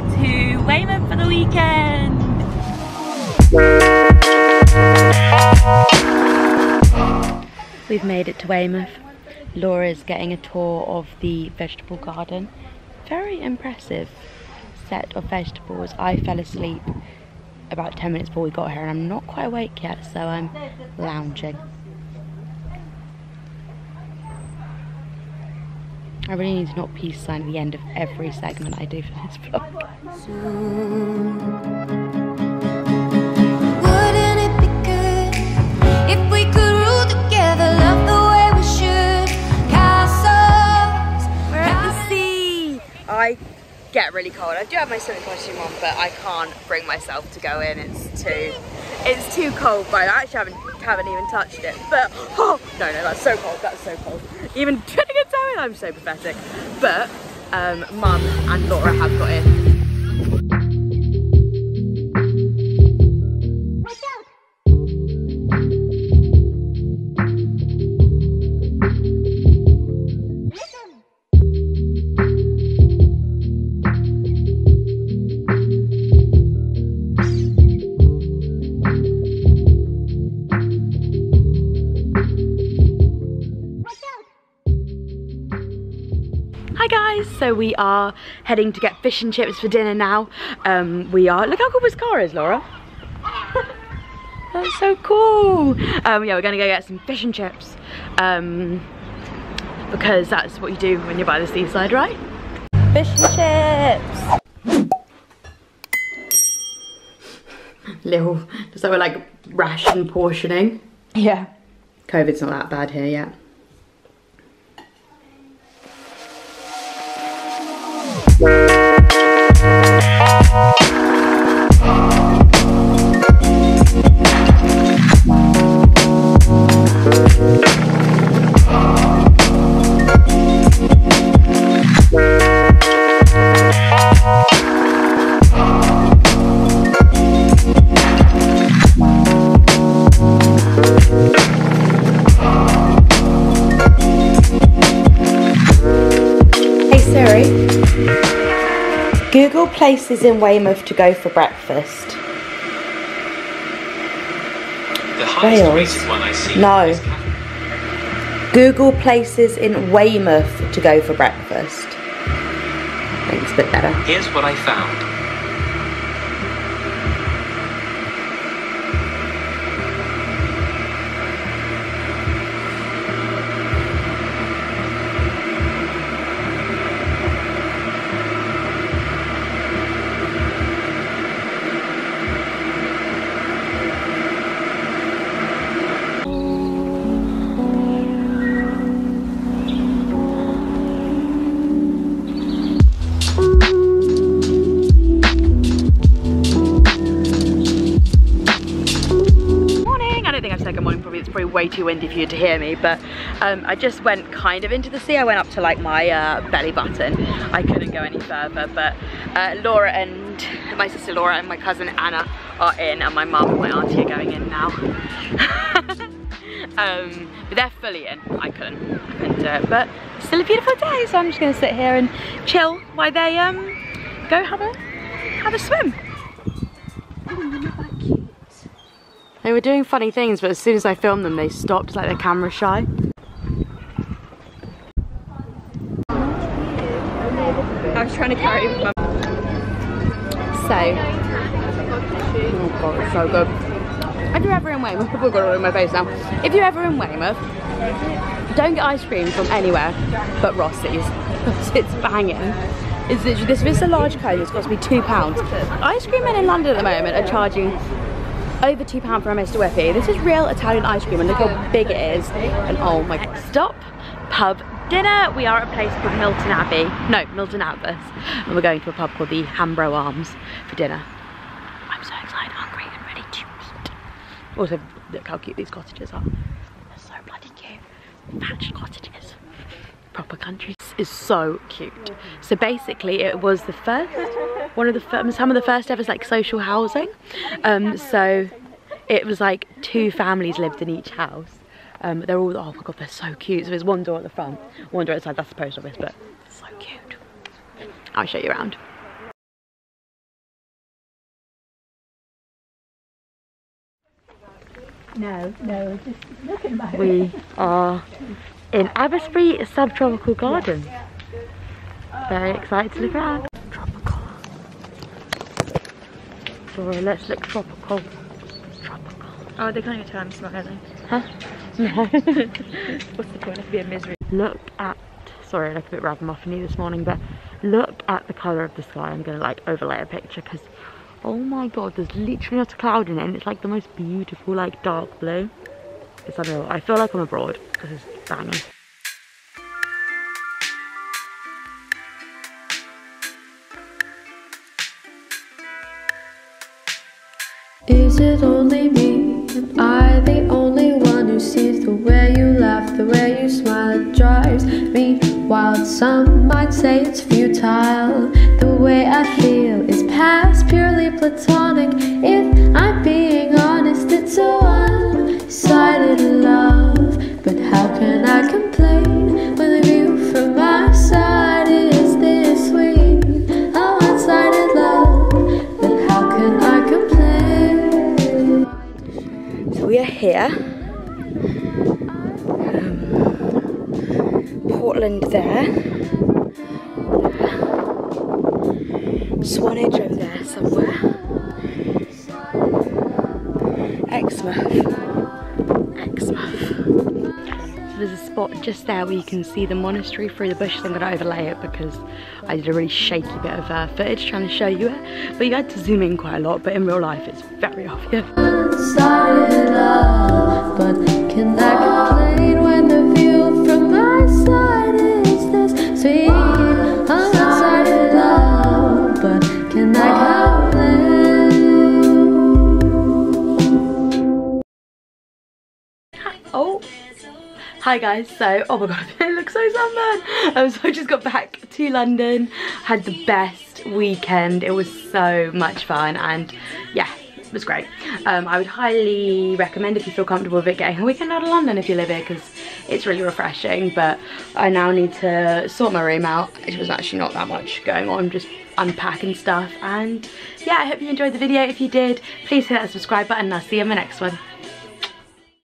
to Weymouth for the weekend. We've made it to Weymouth. Laura's getting a tour of the vegetable garden. Very impressive set of vegetables. I fell asleep about 10 minutes before we got here and I'm not quite awake yet, so I'm lounging. I really need to not peace sign at the end of every segment I do for this vlog. Wouldn't it be good if we could rule together, love the way we should? Castles, we're At out the sea! I get really cold. I do have my swimming costume on, but I can't bring myself to go in. It's too, it's too cold. But I actually haven't haven't even touched it. But oh no, no, that's so cold. That's so cold. Even a toe in, I'm so pathetic. But um, Mum and Laura have got in. Hi guys, so we are heading to get fish and chips for dinner now. Um, we are, look how cool this car is, Laura. That's so cool. Um, yeah, we're gonna go get some fish and chips. Um, because that's what you do when you're by the seaside, right? Fish and chips. Little, like we're like ration portioning. Yeah. COVID's not that bad here yet. Google places in Weymouth to go for breakfast. The highest Wales. rated one I see No. Google places in Weymouth to go for breakfast. Thanks, a bit better. Here's what I found. Too windy for you to hear me, but um, I just went kind of into the sea. I went up to like my uh, belly button. I couldn't go any further, but uh, Laura and my sister Laura and my cousin Anna are in, and my mum and my auntie are going in now. um, but they're fully in. I couldn't, I couldn't do it, but still a beautiful day, so I'm just gonna sit here and chill while they um, go have a have a swim. They were doing funny things, but as soon as I filmed them, they stopped, like they're camera shy. I was trying to carry my... So... Oh god, it's so good. If you're ever in Weymouth, I've got it in my face now. If you're ever in Weymouth, don't get ice cream from anywhere but Rossi's. it's banging. It's literally, this, this is a large cone, it's cost me two pounds. Ice cream men in London at the moment are charging over two pound for a Mr. Whippy. This is real Italian ice cream and look how big it is. And oh my god. Stop pub dinner. We are at a place called Milton Abbey. No, Milton Abbas. And we're going to a pub called the Hambro Arms for dinner. I'm so excited, hungry and ready to eat. Also, look how cute these cottages are. They're so bloody cute. Thatched cottages. Proper country. This is so cute. So basically it was the first, one of the some of the first ever like social housing. Um, so it was like two families lived in each house. Um, they're all oh my god, they're so cute. So there's one door at the front, one door outside. That's the post office, but so cute. I'll show you around. No, no, just looking at my. We are in Abbotsbury Subtropical Garden. Very excited to look around. Sorry, let's look tropical. Tropical. Oh, they can't even tell I'm smiling. Huh? No. What's the point of being misery? look at, sorry I look a bit ragamuffin this morning, but look at the colour of the sky. I'm going to like overlay a picture because, oh my god, there's literally not a cloud in it and it's like the most beautiful like dark blue. It's unreal. I feel like I'm abroad. This is banging. Is it only me? Am I the only one who sees the way you laugh, the way you smile? It drives me wild. Some might say it's futile. The way I feel is past purely platonic. If I'm being honest, it's a one-sided love. But how can I complain when Portland there. Swanage over there somewhere. Exmouth. Exmouth. So there's a spot just there where you can see the monastery through the bushes. I'm going to overlay it because I did a really shaky bit of uh, footage trying to show you it. But you had to zoom in quite a lot, but in real life it's very obvious. Hi guys. So, oh my god, I look so sunburned. Um, so I just got back to London, had the best weekend. It was so much fun and yeah, it was great. Um, I would highly recommend if you feel comfortable with it getting a weekend out of London if you live here because it's really refreshing. But I now need to sort my room out. It was actually not that much going on, just unpacking stuff. And yeah, I hope you enjoyed the video. If you did, please hit that subscribe button and I'll see you in the next one.